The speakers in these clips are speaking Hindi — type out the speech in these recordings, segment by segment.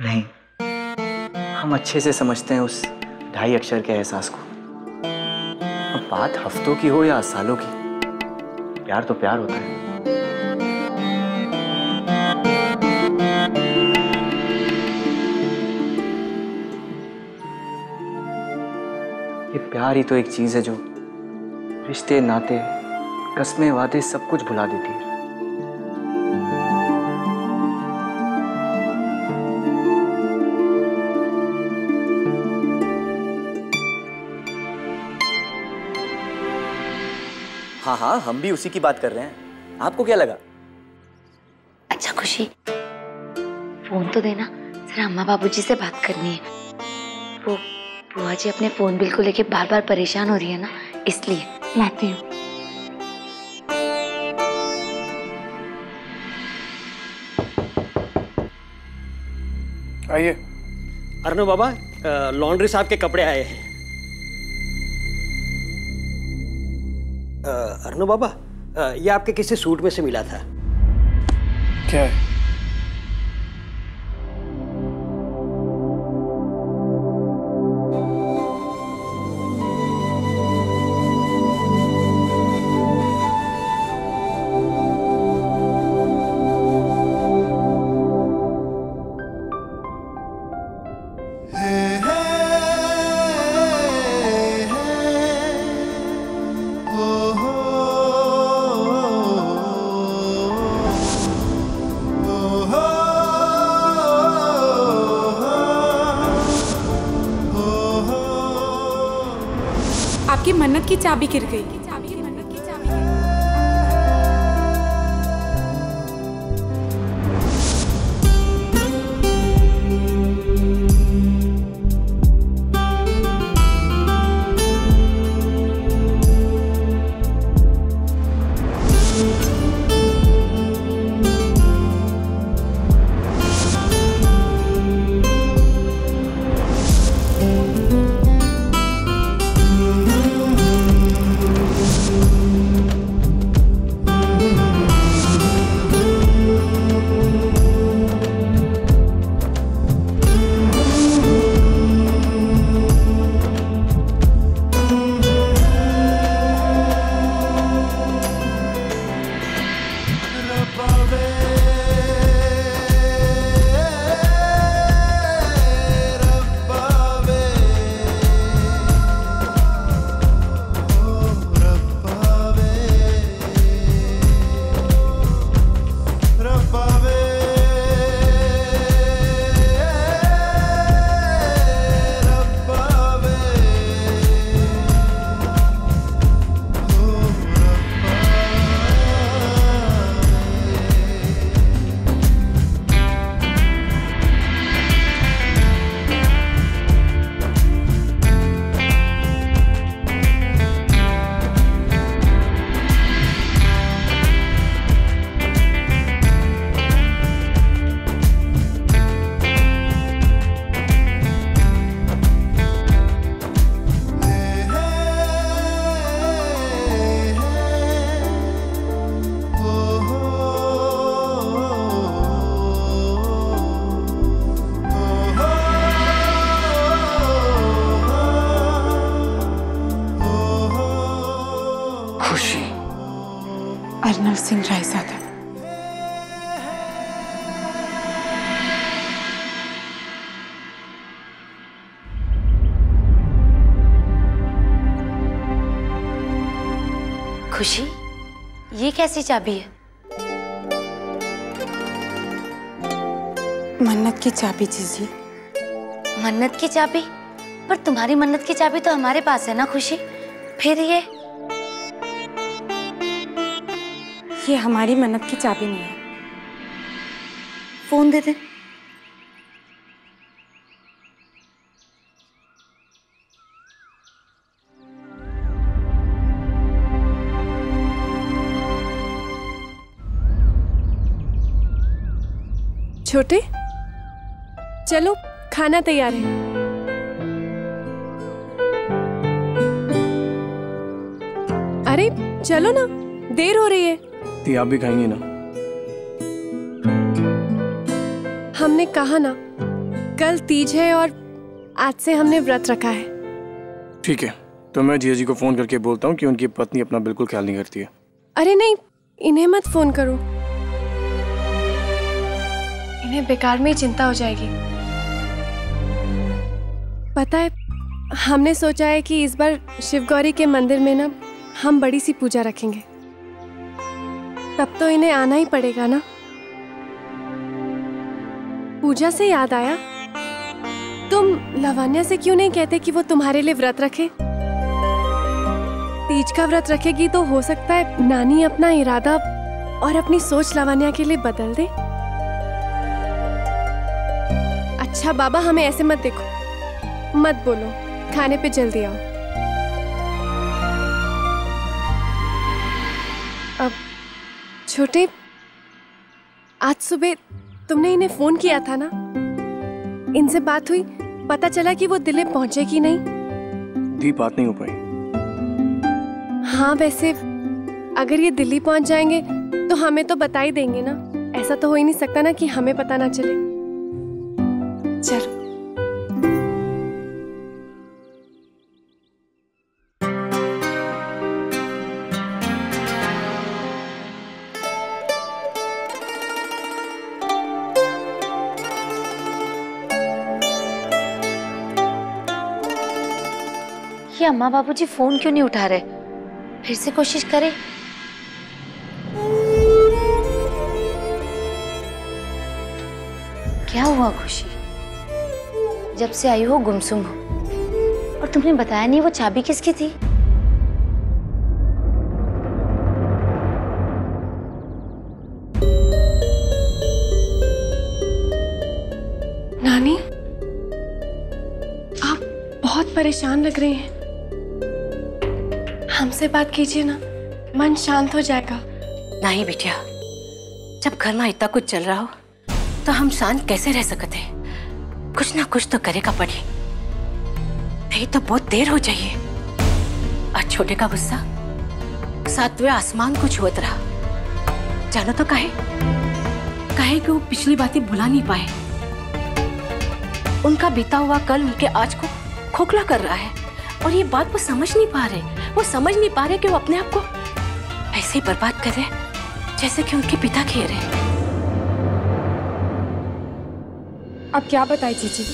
नहीं। हम अच्छे से समझते हैं उस ढाई अक्षर के एहसास को। अब बात हफ्तों की हो या सालों की, प्यार तो प्यार होता है। ये प्यार ही तो एक चीज़ है जो रिश्ते, नाते, कस्में, वादे सब कुछ भुला देती है। हाँ हाँ हम भी उसी की बात कर रहे हैं। आपको क्या लगा? अच्छा खुशी। फ़ोन तो देना। जरा अम्मा बाबूजी से बात करनी है। वो बुआ जी अपने फ़ोन बिल को लेके बार बार परेशान हो रही है ना इसलिए। लाती हूँ। आइए। अर्नो बाबा लॉन्ड्री साहब के कपड़े आए हैं। अर्नो बाबा। ये आपके किसी सूट में से मिला था। क्या? है मन्नत की चाबी गिर गई। खुशी। अर्नव सिंह रायजादा। खुशी ये कैसी चाबी है? मन्नत की चाबी दीजिए मन्नत की चाबी? पर तुम्हारी मन्नत की चाबी तो हमारे पास है ना खुशी? फिर ये ये हमारी मन्नत की चाबी नहीं है। फ़ोन दे दे। छोटे, चलो, खाना तैयार है। अरे, चलो ना, देर हो रही है। ती आप भी खाएँगी ना। हमने कहा ना कल तीज है और आज से हमने व्रत रखा है। ठीक है तो मैं जिया जी को फ़ोन करके बोलता हूँ कि उनकी पत्नी अपना बिल्कुल ख्याल नहीं करती है। अरे नहीं इन्हें मत फ़ोन करो। इन्हें बेकार में ही चिंता हो जाएगी। पता है हमने सोचा है कि इस बार शिव गौरी के मंदिर में ना हम बड़ी सी पूजा रखेंगे। तब तो इन्हें आना ही पड़ेगा ना? पूजा से याद आया? तुम लवान्या से क्यों नहीं कहते कि वो तुम्हारे लिए व्रत रखे? तीज का व्रत रखेगी तो हो सकता है नानी अपना इरादा और अपनी सोच लवान्या के लिए बदल दे। अच्छा बाबा, हमें ऐसे मत देखो। मत बोलो। खाने पे जल्दी आओ। अब छोटे आज सुबह तुमने इन्हें फ़ोन किया था ना? इनसे बात हुई पता चला कि वो दिल्ली पहुँचे कि नहीं? दी बात नहीं हो पाई। हाँ वैसे अगर ये दिल्ली पहुँच जाएँगे तो हमें तो बता ही देंगे ना। ऐसा तो हो ही नहीं सकता ना कि हमें पता ना चले। चलो। ये अम्मा बाबूजी फ़ोन क्यों नहीं उठा रहे? फिर से कोशिश करें। क्या हुआ खुशी? जब से आई हो, गुमसुम हो। और तुमने बताया नहीं वो चाबी किसकी थी? नानी, आप बहुत परेशान लग रहे हैं। हमसे बात कीजिए ना। मन शांत हो जाएगा। नहीं बिटिया। जब घर में इतना कुछ चल रहा हो तो हम शांत कैसे रह सकते हैं? कुछ ना कुछ तो करेगा पड़ी नहीं तो बहुत देर हो जाइए। आज छोटे का गुस्सा? सातवें आसमान को छुअत रहा। जानो तो कहे। कहे कि वो पिछली बातें भुला नहीं पाए। उनका बीता हुआ कल उनके आज को खोखला कर रहा है। और ये बात वो समझ नहीं पा रहे। वो समझ नहीं पा रहे कि वो अपने आप को ऐसे ही बर्बाद कर रहे जैसे कि उनके पिता खेल रहे। अब क्या बताए जीजी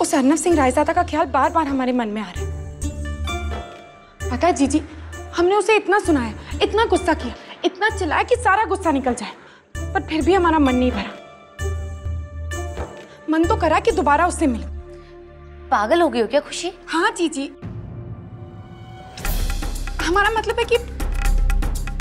उस अर्नब सिंह रायजादा का ख्याल बार बार हमारे मन में आ रहा है। पता है जीजी हमने उसे इतना सुनाया इतना गुस्सा किया, इतना चिल्लाया कि सारा गुस्सा निकल जाए, पर फिर भी हमारा मन नहीं भरा। मन तो करा कि दोबारा उससे मिले। पागल हो गई हो क्या खुशी? हाँ जीजी। हमारा मतलब है कि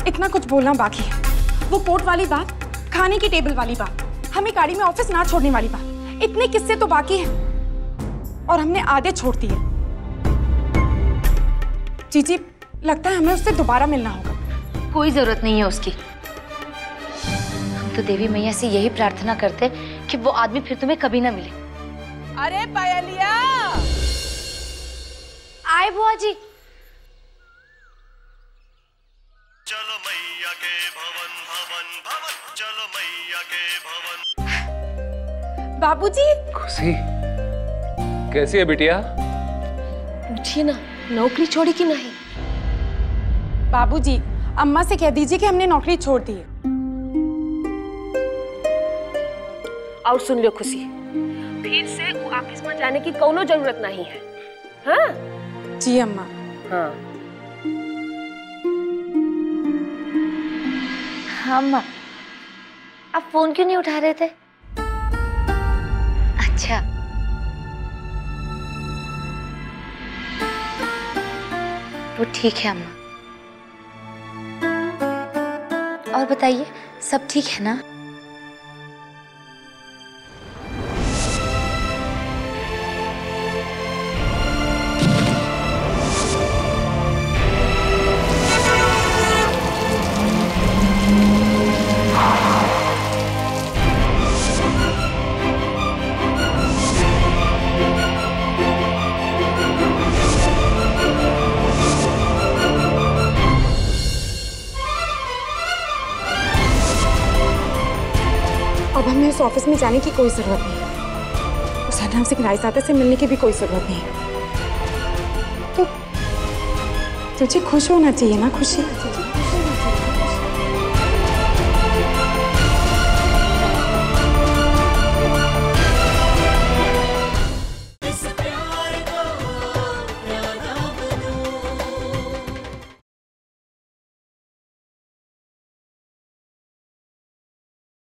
इतना कुछ बोलना बाकी है। वो कोर्ट वाली बात खाने की टेबल वाली बात हमें गाड़ी में ऑफ़िस ना छोड़ने वाली बात इतने किस्से तो बाकी हैं। और हमने आधे छोड़ दिए। जीजी लगता है हमें उससे दोबारा मिलना होगा। कोई ज़रूरत नहीं है उसकी। हम तो देवी मैया से यही प्रार्थना करते कि वो आदमी फिर तुम्हें कभी ना मिले। अरे पायलिया। आए बुआ जी चलो मैया के भवन भवन भवन। चलो मैया के भवन। बाबूजी। खुशी। कैसी है बिटिया? पूछिए ना नौकरी छोड़ी कि नहीं? बाबूजी अम्मा से कह दीजिए कि हमने नौकरी छोड़ दी है। और सुन लो खुशी। फिर से ऑफ़िस में जाने की कोनो ज़रूरत नहीं है। हाँ? जी अम्मा। हाँ। हाँ अम्मा। आप फ़ोन क्यों नहीं उठा रहे थे? अच्छा। वो ठीक है अम्मा। और बताइए सब ठीक है ना? ऑफ़िस में जाने की कोई ज़रूरत नहीं। उस सरनाम सिंह रायजादा से मिलने की भी कोई ज़रूरत नहीं। तो तुझे खुश होना चाहिए ना, खुशी?